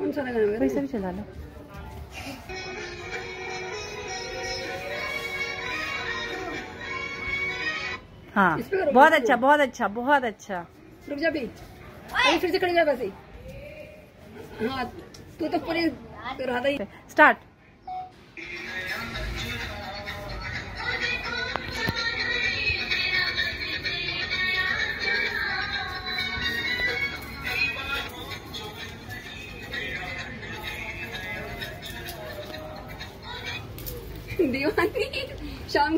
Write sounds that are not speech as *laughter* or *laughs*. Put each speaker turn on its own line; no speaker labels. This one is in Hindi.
कौन सा लगाना
कोई सा भी चला लो। हाँ बहुत अच्छा बहुत अच्छा बहुत अच्छा।
रुक जा भी। ओए फिर से खड़ी जा वैसे हाँ। तू तो पूरी राधा ही
स्टार्ट। *laughs*
दीवानी शाम